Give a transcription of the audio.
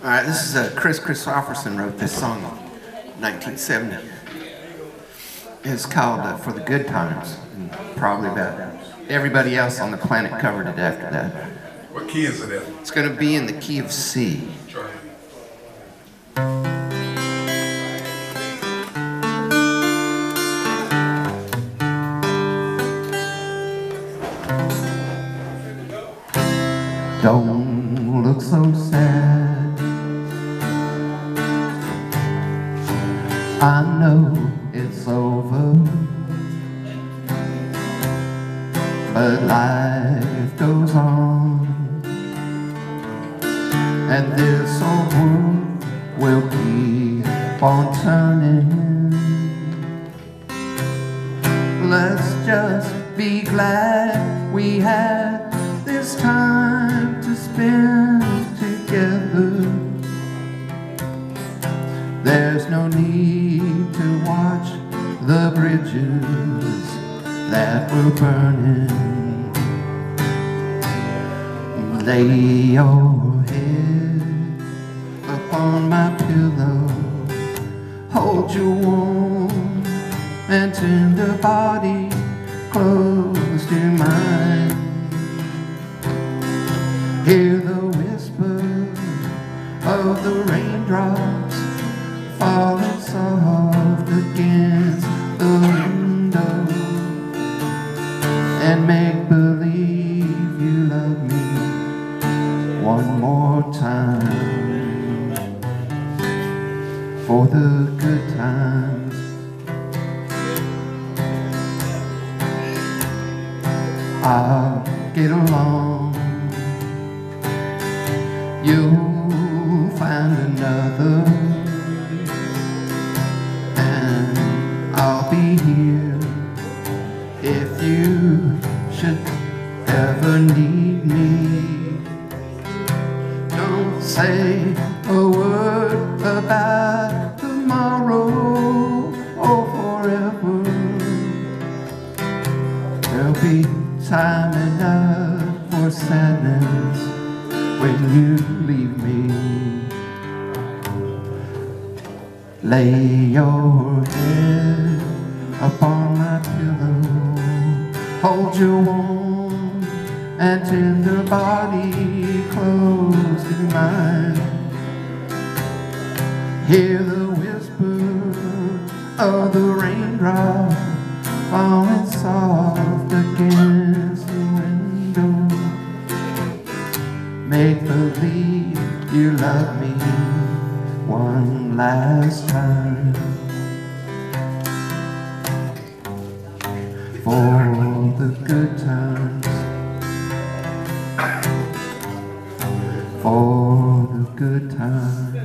All right, this is uh, Kris Kristofferson wrote this song in 1970. It's called uh, For the Good Times, and probably about everybody else on the planet covered it after that. What key is it in? It's going to be in the key of C. Don't look so sad. I know it's over, but life goes on, and this old world will keep on turning. There's no need to watch the bridges that were burning. Lay your head upon my pillow. Hold your warm and tender body close to mine. Hear the whisper of the raindrops falling soft against the window and make believe you love me one more time for the good times. I'll get along. You'll find another, ever need me. Don't say a word about tomorrow or forever. There'll be time enough for sadness when you leave me. Lay your head upon my pillow. Hold your warm and tender body close to mine. Hear the whisper of the raindrop falling soft against the window. Make believe you love me one last time. For the good times. For the good times.